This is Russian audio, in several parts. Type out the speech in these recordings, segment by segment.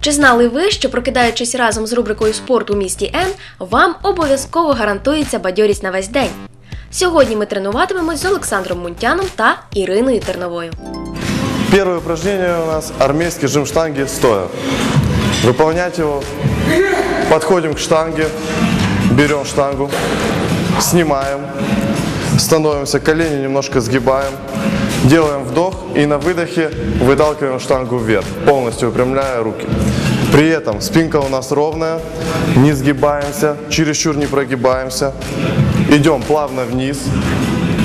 Чи знали ви, що прокидаючись разом з рубрикою Спорт у місті Н, вам обов'язково гарантується бадьорість на весь день? Сьогодні ми тренуватимемось з Олександром Мунтяном та Іриною Терновою. Первое упражнение у нас армейский жим штанги стоя. Выполнять его. Подходим к штанге, берем штангу, снимаем, становимся, колени немножко сгибаем, делаем вдох и на выдохе выталкиваем штангу вверх, полностью выпрямляя руки. При этом спинка у нас ровная, не сгибаемся, чересчур не прогибаемся. Идем плавно вниз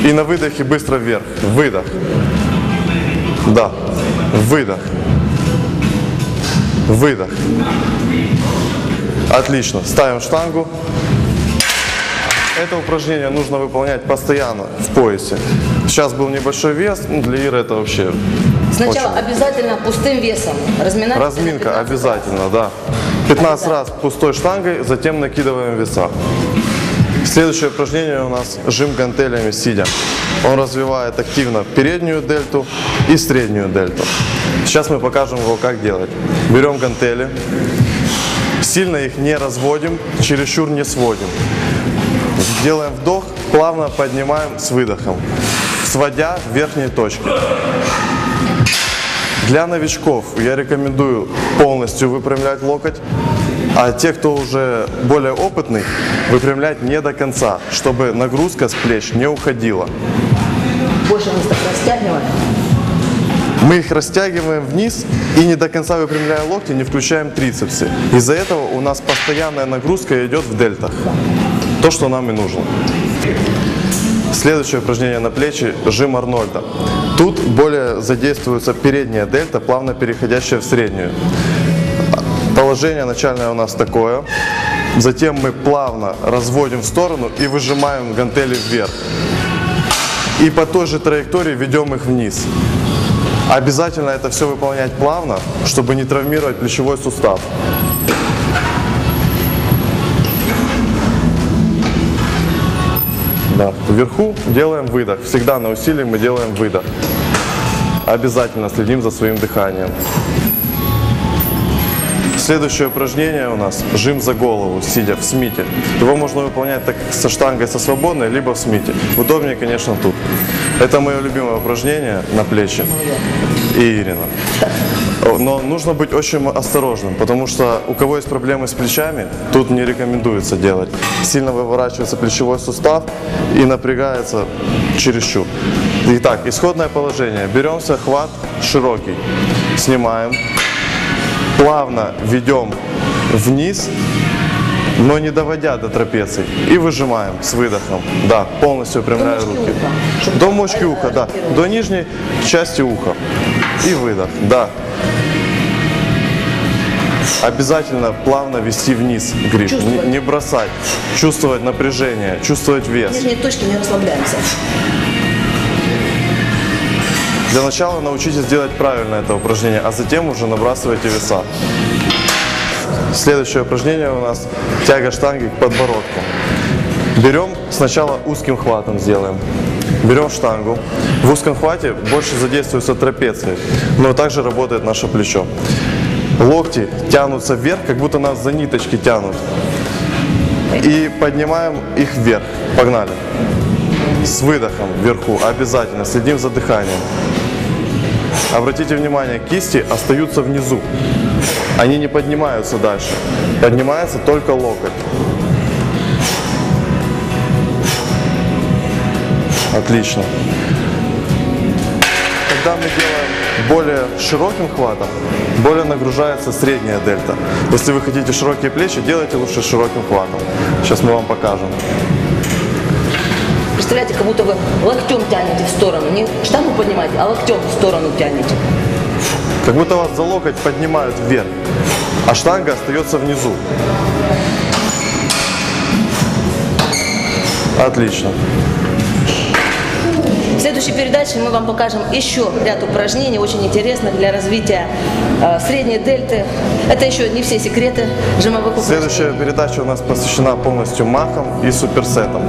и на выдохе быстро вверх. Выдох. Да. Выдох. Выдох. Отлично. Ставим штангу. Это упражнение нужно выполнять постоянно в поясе. Сейчас был небольшой вес, ну, для Иры это вообще Сначала очень- обязательно пустым весом разминать. разминка обязательно, да. 15 раз пустой штангой, затем накидываем веса. Следующее упражнение у нас жим гантелями сидя. Он развивает активно переднюю дельту и среднюю дельту. Сейчас мы покажем его, как делать. Берем гантели, сильно их не разводим, чересчур не сводим. Делаем вдох, плавно поднимаем с выдохом, сводя верхние точки. Для новичков я рекомендую полностью выпрямлять локоть, а те, кто уже более опытный, выпрямлять не до конца, чтобы нагрузка с плеч не уходила. Больше места растягиваем. Мы их растягиваем вниз и не до конца выпрямляя локти, не включаем трицепсы. Из-за этого у нас постоянная нагрузка идет в дельтах. То, что нам и нужно. Следующее упражнение на плечи – жим Арнольда. Тут более задействуется передняя дельта, плавно переходящая в среднюю. Положение начальное у нас такое. Затем мы плавно разводим в сторону и выжимаем гантели вверх. И по той же траектории ведем их вниз. Обязательно это все выполнять плавно, чтобы не травмировать плечевой сустав. Да. Вверху делаем выдох. Всегда на усилии мы делаем выдох. Обязательно следим за своим дыханием. Следующее упражнение у нас жим за голову, сидя в смите. Его можно выполнять так со штангой со свободной, либо в смите. Удобнее, конечно, тут. Это мое любимое упражнение на плечи. И Ирина. Но нужно быть очень осторожным, потому что у кого есть проблемы с плечами, тут не рекомендуется делать. Сильно выворачивается плечевой сустав и напрягается чересчур. Итак, исходное положение. Беремся, хват широкий, снимаем, плавно ведем вниз, но не доводя до трапеции. И выжимаем с выдохом. Да, полностью До мочки руки. уха, До мочки уха, да. До нижней части уха. И выдох. Да. Обязательно плавно вести вниз гриф. Не, не бросать. Чувствовать напряжение, чувствовать вес. Нижние точки не расслабляемся. Для начала научитесь делать правильно это упражнение, а затем уже набрасывайте веса. Следующее упражнение у нас тяга штанги к подбородку. Берем сначала узким хватом сделаем. Берем штангу. В узком хвате больше задействуется трапеция, но также работает наше плечо. Локти тянутся вверх, как будто нас за ниточки тянут. И поднимаем их вверх. Погнали. С выдохом вверху. Обязательно. Следим за дыханием. Обратите внимание, кисти остаются внизу. Они не поднимаются дальше. Поднимается только локоть. Отлично. Когда мы делаем более широким хватом, более нагружается средняя дельта. Если вы хотите широкие плечи, делайте лучше широким хватом. Сейчас мы вам покажем. Представляете, как будто вы локтем тянете в сторону. Не штангу поднимаете, а локтем в сторону тянете. Как будто вас за локоть поднимают вверх, а штанга остается внизу. Отлично. Следующей передаче мы вам покажем еще ряд упражнений, очень интересных для развития э, средней дельты. Это еще не все секреты жимовых упражнений. Следующая передача у нас посвящена полностью махам и суперсетам.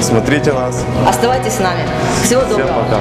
Смотрите нас. Оставайтесь с нами. Всего Всем доброго. пока.